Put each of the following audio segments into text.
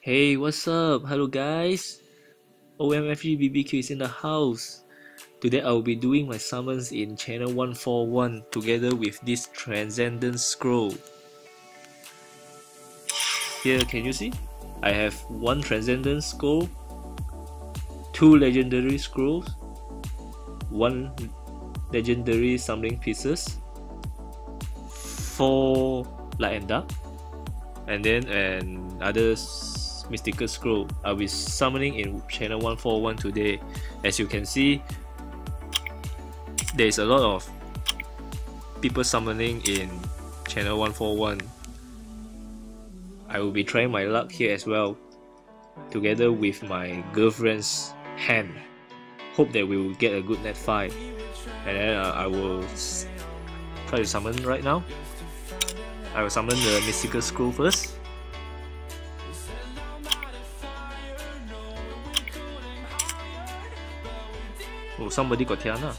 Hey, what's up? Hello, guys. OMFG BBQ is in the house. Today, I will be doing my summons in channel 141 together with this Transcendent Scroll. Here, can you see? I have one Transcendent Scroll, two Legendary Scrolls, one Legendary Summoning Pieces, four Light and Dark, and then another mystical scroll. I'll be summoning in channel 141 today. As you can see there's a lot of people summoning in channel 141 I will be trying my luck here as well together with my girlfriend's hand. Hope that we will get a good nat five and then uh, I will try to summon right now. I will summon the mystical scroll first somebody got Tiana.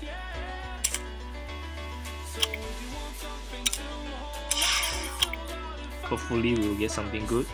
Hopefully we'll get something good.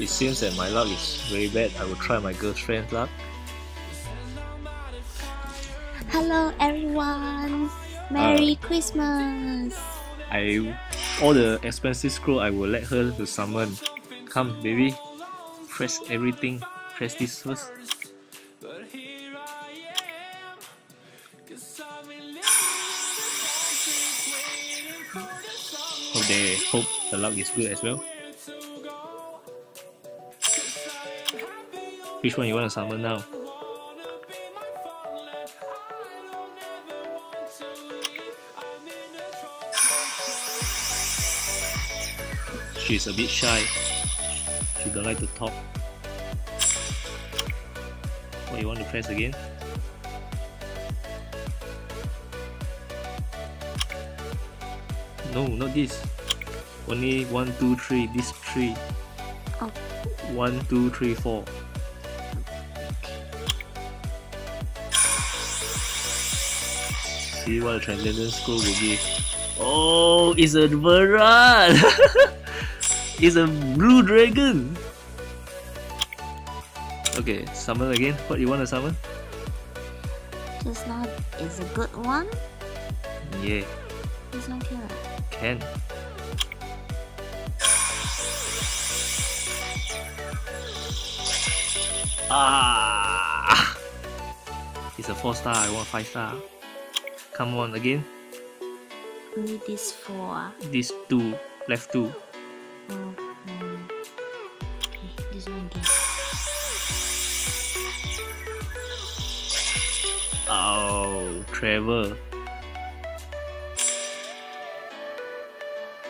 It seems that my luck is very bad. I will try my girlfriend's luck. Hello everyone! Merry uh, Christmas! I all the expensive scroll I will let her to summon. Come baby, press everything. Press this first. Okay, hope the luck is good as well. Which one you want to summon now? She's a bit shy. She don't like to talk. What you want to press again? No, not this. Only one, two, three. This three. Oh. One, two, three, four. See what a transcendent scroll will give. Oh, it's a Verad! it's a blue dragon! Okay, summon again. What you want to summon? Just now is a good one? Yeah. This one can Can. Ah! It's a 4 star, I want 5 star. Come on again. Only this four. These two. Left two. Okay, this one again. Oh, Trevor.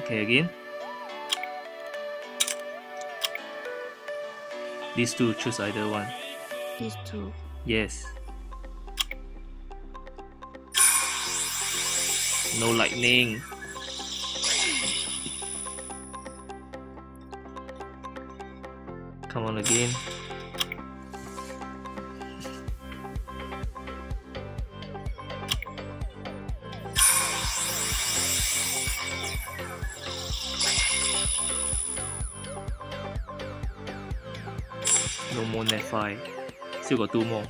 Okay, again. These two, choose either one. These two. Yes. No lightning. Come on again. No more nat 5. Still got two more.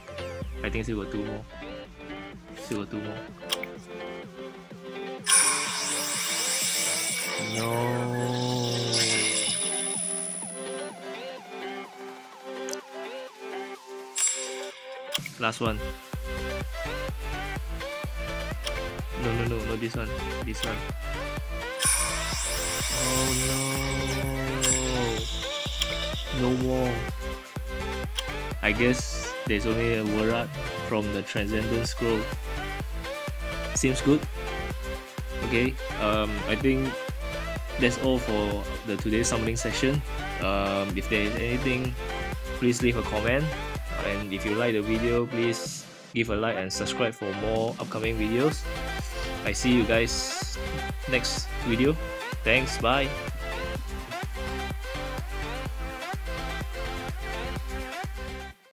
I think still got two more. Still got two more. No. Last one. No, no, no, not this one. This one. Oh no. No more. I guess there's only a Verad from the Transcendent Scroll. Seems good. Okay, um, I think that's all for the today's summoning session. Um, if there is anything, please leave a comment. And if you like the video, please give a like and subscribe for more upcoming videos. I see you guys next video. Thanks, bye.